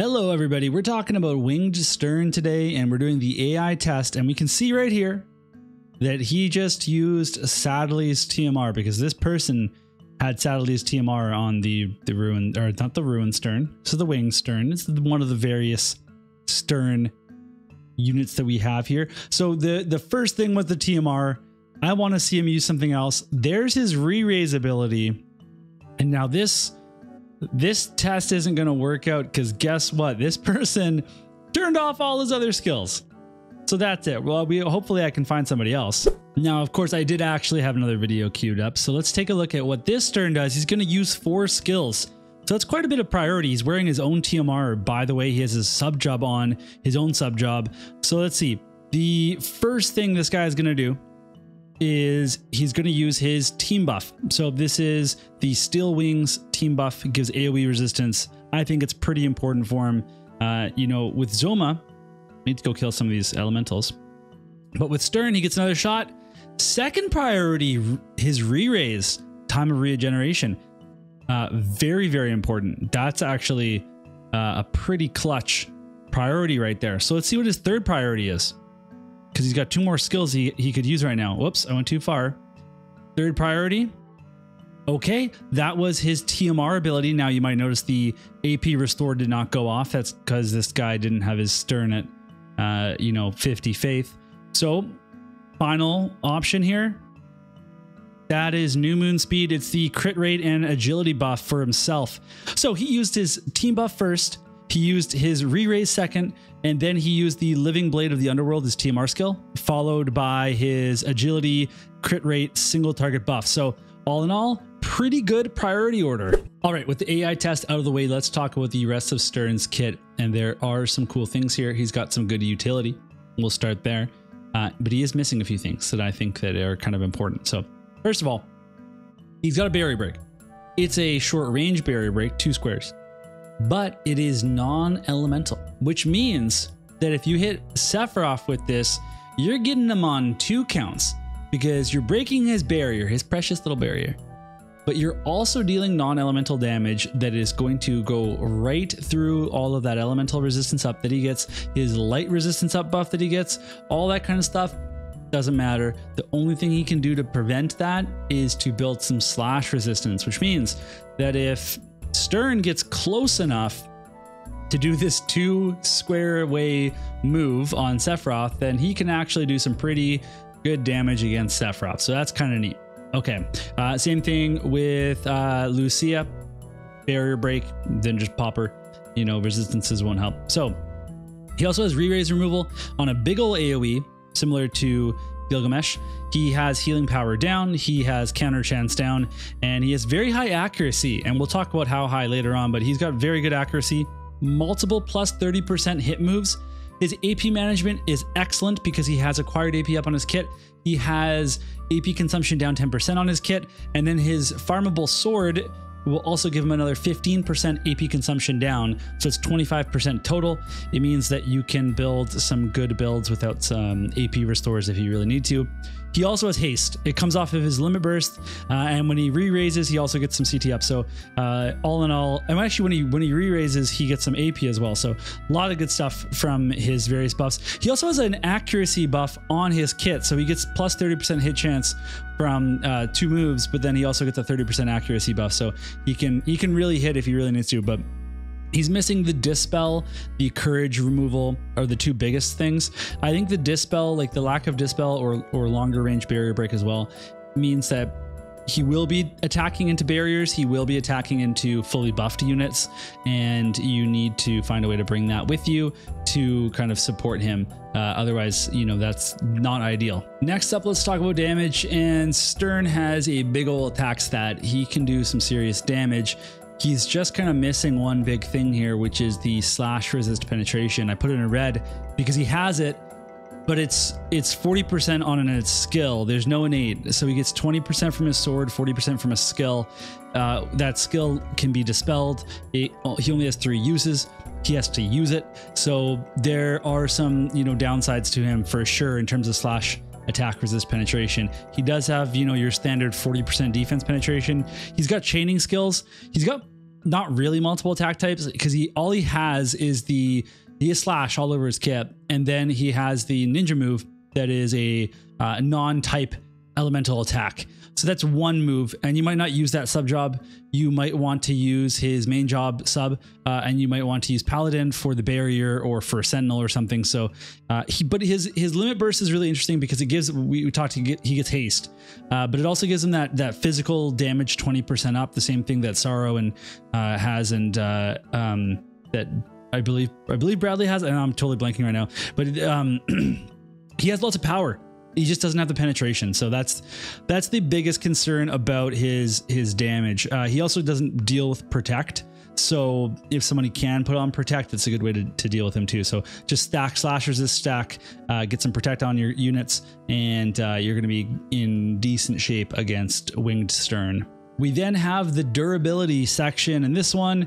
Hello everybody, we're talking about Winged Sterne today and we're doing the AI test and we can see right here that he just used Sadly's TMR because this person had Sadly's TMR on the the ruin or not the ruin Sterne, so the wing Sterne. It's one of the various Sterne units that we have here. So the the first thing was the TMR. I want to see him use something else. There's his re-raise ability. And now this this test isn't going to work out because guess what? This person turned off all his other skills. So that's it. Well, we hopefully I can find somebody else. Now, of course, I did actually have another video queued up. So let's take a look at what this Sterne does. He's going to use four skills. So that's quite a bit of priority. He's wearing his own TMR. By the way, he has his sub job on, his own sub job. So let's see. The first thing this guy is going to do is he's going to use his team buff. So this is the Steel Wings team buff. Gives AoE resistance. I think it's pretty important for him. Uh, you know, with Zoma, need to go kill some of these elementals. But with Sterne, he gets another shot. Second priority, his re-raise, time of regeneration. Uh, very, very important. That's actually uh, a pretty clutch priority right there. So let's see what his third priority is. Because he's got two more skills he, he could use right now. Whoops, I went too far. Third priority. Okay, that was his TMR ability. Now you might notice the AP restore did not go off. That's because this guy didn't have his stern at uh, you know, 50 faith. So, final option here. That is New Moon Speed. It's the crit rate and agility buff for himself. So he used his team buff first, he used his re-raise second, and then he used the Living Blade of the Underworld, his TMR skill, followed by his agility, crit rate, single target buff. So all in all, pretty good priority order. All right, with the AI test out of the way, let's talk about the rest of Sterne's kit. And there are some cool things here. He's got some good utility. We'll start there. Uh, but he is missing a few things that I think that are kind of important. So first of all, he's got a barrier break. It's a short range barrier break, two squares, but it is non-elemental, which means that if you hit Sephiroth with this, you're getting him on two counts because you're breaking his barrier, his precious little barrier but you're also dealing non-elemental damage that is going to go right through all of that elemental resistance up that he gets, his light resistance up buff that he gets, all that kind of stuff doesn't matter. The only thing he can do to prevent that is to build some slash resistance, which means that if Sterne gets close enough to do this two square way move on Sephiroth, then he can actually do some pretty good damage against Sephiroth. So that's kind of neat. Okay. Uh, same thing with uh, Lucia. Barrier break, then just pop her. You know, resistances won't help. So he also has re-raise removal on a big ol' AoE, similar to Gilgamesh. He has healing power down, he has counter chance down, and he has very high accuracy. And we'll talk about how high later on, but he's got very good accuracy, multiple plus 30% hit moves. His AP management is excellent because he has acquired AP up on his kit. He has AP consumption down 10% on his kit, and then his farmable sword will also give him another 15% AP consumption down. So it's 25% total. It means that you can build some good builds without some AP restores if you really need to. He also has haste. It comes off of his limit burst, uh, and when he re-raises, he also gets some CT up. So uh, all in all, and actually when he when he re-raises, he gets some AP as well. So a lot of good stuff from his various buffs. He also has an accuracy buff on his kit, so he gets plus 30% hit chance from uh, two moves, but then he also gets a 30% accuracy buff. So he can he can really hit if he really needs to, but He's missing the dispel, the courage removal are the two biggest things. I think the dispel, like the lack of dispel or or longer range barrier break as well, means that he will be attacking into barriers. He will be attacking into fully buffed units, and you need to find a way to bring that with you to kind of support him. Uh, otherwise, you know, that's not ideal. Next up, let's talk about damage. And Sterne has a big old attack stat. He can do some serious damage. He's just kind of missing one big thing here, which is the slash resist penetration. I put it in red because he has it, but it's it's 40% on an skill. There's no innate. So he gets 20% from his sword, 40% from a skill. Uh, that skill can be dispelled. It, he only has three uses. He has to use it. So there are some, you know, downsides to him for sure in terms of slash attack resist penetration. He does have, you know, your standard 40% defense penetration. He's got chaining skills. He's got not really multiple attack types because he all he has is the he has slash all over his kit, and then he has the ninja move that is a uh, non-type elemental attack. So that's one move, and you might not use that sub job. You might want to use his main job sub, uh, and you might want to use Paladin for the barrier or for Sentinel or something. So, uh, he but his his limit burst is really interesting because it gives we, we talked he, get, he gets haste, uh, but it also gives him that that physical damage twenty percent up, the same thing that Psaro and uh, has and uh, um, that I believe I believe Bradley has, and I'm totally blanking right now, but um, he has lots of power. He just doesn't have the penetration. So that's that's the biggest concern about his his damage. Uh, he also doesn't deal with protect. So if somebody can put on protect it's a good way to, to deal with him too. So just stack slashers this stack uh, get some protect on your units and uh, you're going to be in decent shape against winged Sterne. We then have the durability section and this one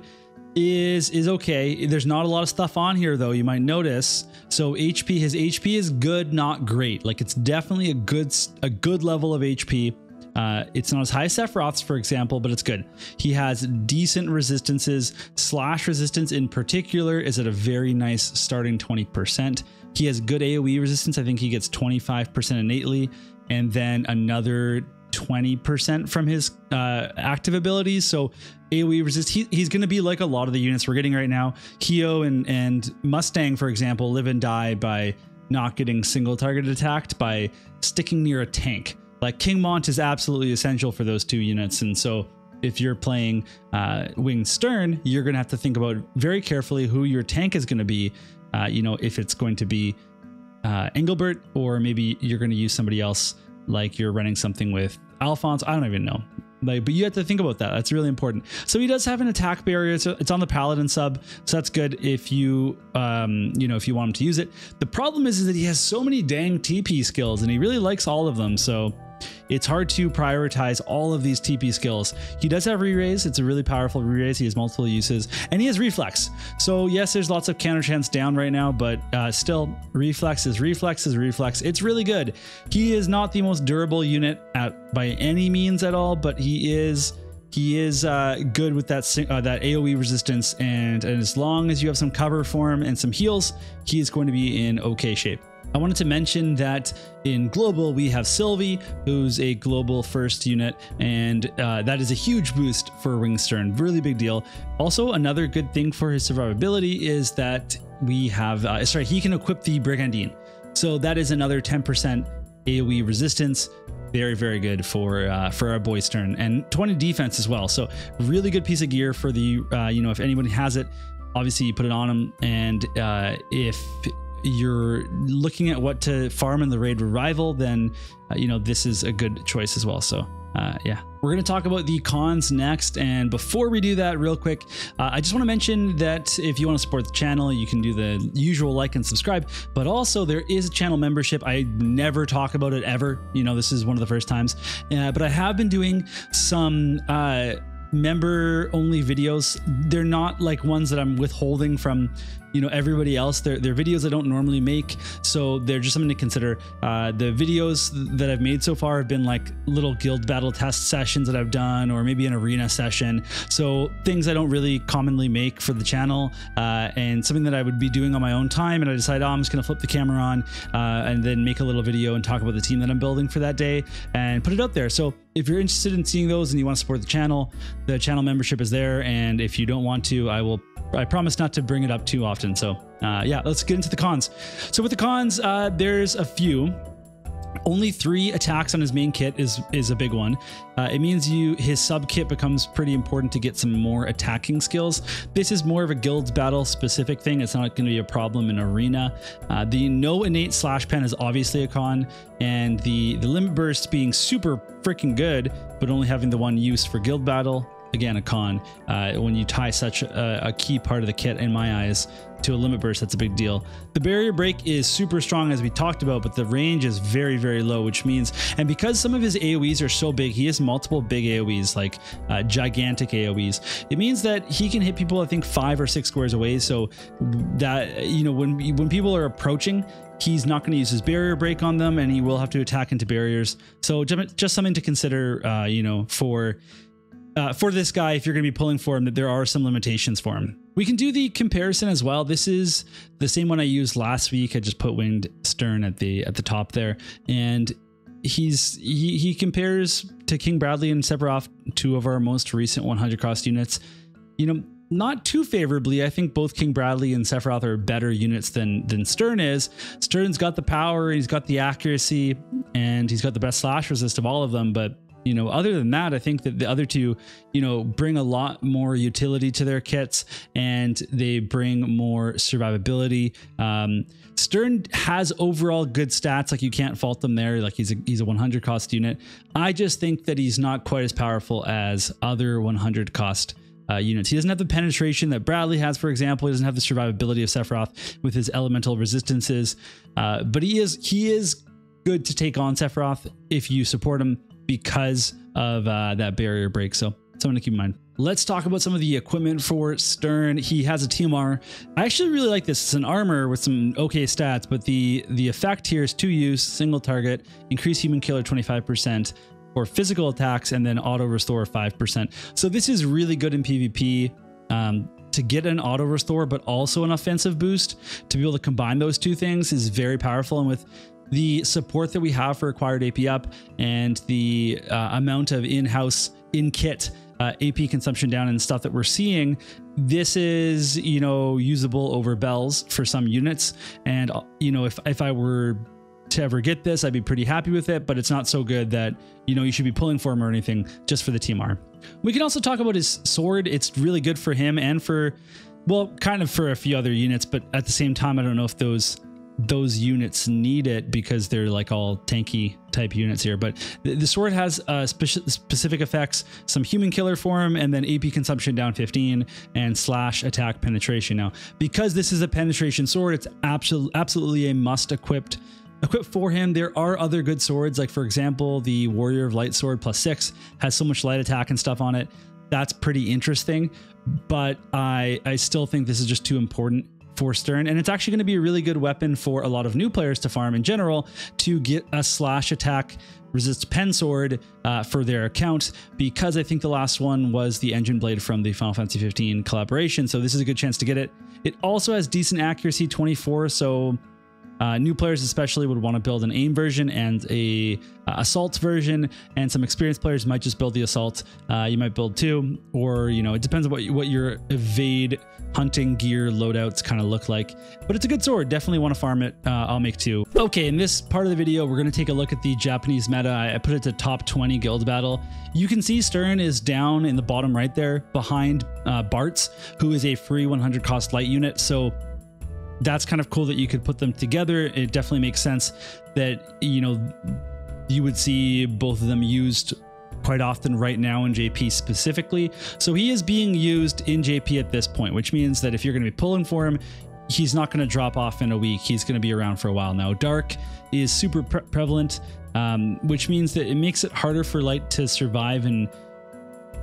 is is okay. There's not a lot of stuff on here though. You might notice. So HP, his HP is good, not great. Like it's definitely a good a good level of HP. Uh, it's not as high as Sephiroth's, for example, but it's good. He has decent resistances. Slash resistance in particular is at a very nice starting 20%. He has good AoE resistance. I think he gets 25% innately, and then another 20% from his uh, active abilities. So AoE resist, he, he's going to be like a lot of the units we're getting right now. Kyo and, and Mustang, for example, live and die by not getting single target attacked by sticking near a tank. Like King Mont is absolutely essential for those two units. And so if you're playing uh, Winged Sterne, you're going to have to think about very carefully who your tank is going to be. Uh, you know, if it's going to be uh, Engelbert, or maybe you're going to use somebody else like you're running something with Alphonse. I don't even know. Like, but you have to think about that. That's really important. So he does have an attack barrier. So it's on the paladin sub, so that's good if you, um, you know, if you want him to use it. The problem is, is that he has so many dang TP skills, and he really likes all of them. So it's hard to prioritize all of these TP skills. He does have re-raise. It's a really powerful re-raise. He has multiple uses and he has reflex. So yes, there's lots of counter chance down right now, but uh, still reflex is reflex is reflex. It's really good. He is not the most durable unit at by any means at all, but he is he is uh, good with that uh, that AOE resistance, and, and as long as you have some cover for him and some heals, he is going to be in okay shape. I wanted to mention that in global, we have Sylvie, who's a global first unit, and uh, that is a huge boost for Winged Sterne. Really big deal. Also, another good thing for his survivability is that we have, uh, sorry, he can equip the Brigandine. So that is another 10% AoE resistance. Very, very good for uh, for our boy Stern, and 20 defense as well. So really good piece of gear for the uh, you know if anybody has it, obviously you put it on them, and uh, if you're looking at what to farm in the raid revival, then uh, you know this is a good choice as well. So uh, yeah, we're going to talk about the cons next. And before we do that, real quick, uh, I just want to mention that if you want to support the channel, you can do the usual like and subscribe. But also, there is a channel membership. I never talk about it ever. You know, this is one of the first times. Uh, but I have been doing some uh, member only videos. They're not like ones that I'm withholding from you know everybody else they're, they're videos i don't normally make. So they're just something to consider. Uh, the videos that i've made so far have been like little guild battle test sessions that i've done or maybe an arena session. So things i don't really commonly make for the channel uh, and something that i would be doing on my own time and i decide oh i'm just going to flip the camera on uh, and then make a little video and talk about the team that i'm building for that day and put it out there. So if you're interested in seeing those and you want to support the channel the channel membership is there and if you don't want to i will I promise not to bring it up too often. So uh, yeah, let's get into the cons. So with the cons, uh, there's a few. Only three attacks on his main kit is is a big one. Uh, it means you his sub kit becomes pretty important to get some more attacking skills. This is more of a guilds battle specific thing. It's not going to be a problem in arena. Uh, the no innate slash pen is obviously a con, and the the limit burst being super freaking good, but only having the one use for guild battle again a con uh, when you tie such a, a, key part of the kit in my eyes to a limit burst that's a big deal. The barrier break is super strong as we talked about but the range is very very low which means and because some of his aoes are so big he has multiple big aoes like uh, gigantic aoes it means that he can hit people i think five or six squares away so that you know when when people are approaching he's not going to use his barrier break on them and he will have to attack into barriers. So just something to consider uh, you know for uh, for this guy, if you're going to be pulling for him, that there are some limitations for him. We can do the comparison as well. This is the same one I used last week. I just put winged Sterne at the at the top there, and he's he, he compares to King Bradley and Sephiroth, two of our most recent 100 cost units. You know, not too favorably. I think both King Bradley and Sephiroth are better units than than Sterne is. Sterne's got the power, he's got the accuracy, and he's got the best slash resist of all of them. But you know, other than that, I think that the other two, you know, bring a lot more utility to their kits and they bring more survivability. Um, Sterne has overall good stats, like you can't fault them there. Like he's a he's a 100 cost unit. I just think that he's not quite as powerful as other 100 cost uh, units. He doesn't have the penetration that Bradley has, for example. He doesn't have the survivability of Sephiroth with his elemental resistances. Uh, but he is he is good to take on Sephiroth if you support him because of uh, that barrier break. So something to keep in mind. Let's talk about some of the equipment for Sterne. He has a TMR. I actually really like this. It's an armor with some okay stats, but the the effect here is two use, single target, increase human killer 25%, for physical attacks and then auto restore 5%. So this is really good in PvP um, to get an auto restore, but also an offensive boost. To be able to combine those two things is very powerful. And with the support that we have for acquired AP up and the uh, amount of in-house in-kit uh, AP consumption down and stuff that we're seeing, this is, you know, usable over bells for some units. And, you know, if, if I were to ever get this, I'd be pretty happy with it, but it's not so good that, you know, you should be pulling for him or anything just for the TMR. We can also talk about his sword. It's really good for him and for, well, kind of for a few other units, but at the same time, I don't know if those those units need it because they're like all tanky type units here. But the, the sword has uh, spe specific effects, some human killer form, and then AP consumption down 15 and slash attack penetration. Now, because this is a penetration sword, it's absolutely absolutely a must equipped equipped for him. There are other good swords, like for example, the Warrior of Light sword plus six has so much light attack and stuff on it. That's pretty interesting, but I I still think this is just too important for Sterne, and it's actually going to be a really good weapon for a lot of new players to farm in general to get a slash attack resist pen sword uh, for their account because I think the last one was the engine blade from the Final Fantasy 15 collaboration. So this is a good chance to get it. It also has decent accuracy 24, so uh, new players especially would want to build an aim version and a uh, assault version, and some experienced players might just build the assault. Uh, you might build two, or you know, it depends on what what your evade hunting gear loadouts kind of look like. But it's a good sword. Definitely want to farm it. Uh, I'll make two. Okay, in this part of the video, we're going to take a look at the Japanese meta. I put it to top 20 guild battle. You can see Sterne is down in the bottom right there behind uh, Bartz, who is a free 100 cost light unit. So that's kind of cool that you could put them together. It definitely makes sense that, you know, you would see both of them used quite often right now in JP specifically. So he is being used in JP at this point, which means that if you're going to be pulling for him, he's not going to drop off in a week. He's going to be around for a while now. Dark is super pre prevalent, um, which means that it makes it harder for light to survive and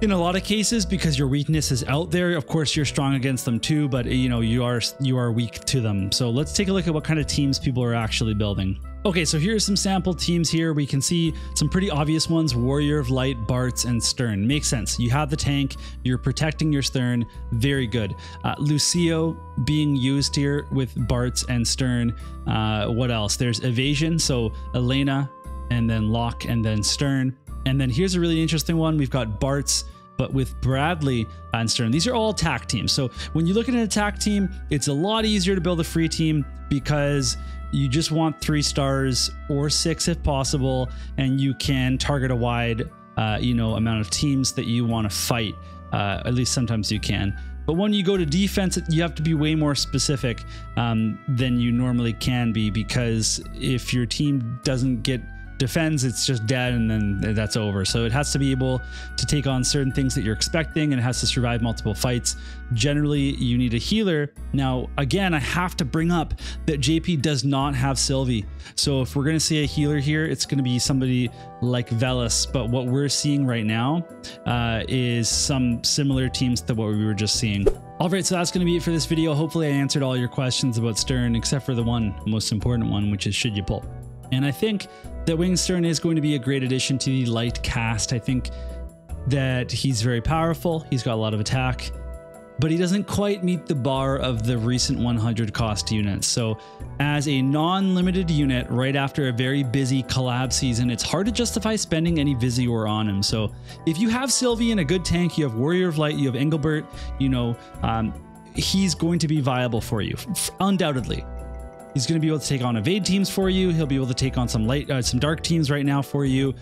in a lot of cases because your weakness is out there. Of course you're strong against them too but you know you are you are weak to them. So let's take a look at what kind of teams people are actually building. Okay so here's some sample teams here. We can see some pretty obvious ones warrior of light Bartz, and Sterne. Makes sense. You have the tank. You're protecting your Sterne. Very good. Uh, lucio being used here with Bartz and Sterne. Uh, what else? There's evasion so elena and then Locke and then stern and then here's a really interesting one. We've got Bartz, but with Bradley and Sterne. These are all attack teams. So when you look at an attack team, it's a lot easier to build a free team because you just want three stars or six if possible, and you can target a wide, uh, you know, amount of teams that you want to fight. Uh, at least sometimes you can. But when you go to defense, you have to be way more specific um, than you normally can be because if your team doesn't get defends, it's just dead and then that's over. So it has to be able to take on certain things that you're expecting and it has to survive multiple fights. Generally, you need a healer. Now, again, I have to bring up that JP does not have Sylvie. So if we're going to see a healer here, it's going to be somebody like Velis. But what we're seeing right now uh, is some similar teams to what we were just seeing. All right, so that's going to be it for this video. Hopefully I answered all your questions about Sterne, except for the one most important one, which is should you pull? And I think that Winged Sterne is going to be a great addition to the light cast. I think that he's very powerful. He's got a lot of attack, but he doesn't quite meet the bar of the recent 100 cost units. So, as a non limited unit right after a very busy collab season, it's hard to justify spending any Visiore on him. So, if you have Sylvie in a good tank, you have Warrior of Light, you have Engelbert, you know, um, he's going to be viable for you, undoubtedly. He's going to be able to take on evade teams for you. He'll be able to take on some light, uh, some dark teams right now for you.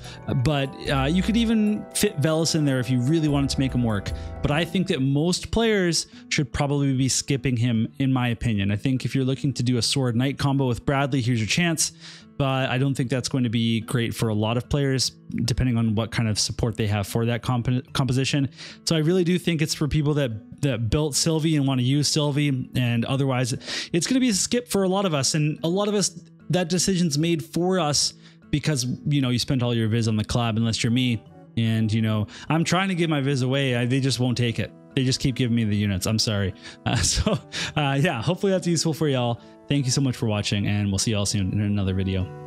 But uh, you could even fit Velis in there if you really wanted to make him work. But I think that most players should probably be skipping him, in my opinion. I think if you're looking to do a sword knight combo with Bradley, here's your chance but I don't think that's going to be great for a lot of players, depending on what kind of support they have for that comp composition. So I really do think it's for people that that built Sylvie and want to use Sylvie, and otherwise, it's going to be a skip for a lot of us. And a lot of us, that decision's made for us because you know you spent all your viz on the collab, unless you're me. And you know, I'm trying to give my viz away. I, they just won't take it. They just keep giving me the units. I'm sorry. Uh, so uh, yeah, hopefully that's useful for y'all. Thank you so much for watching, and we'll see y'all soon in another video.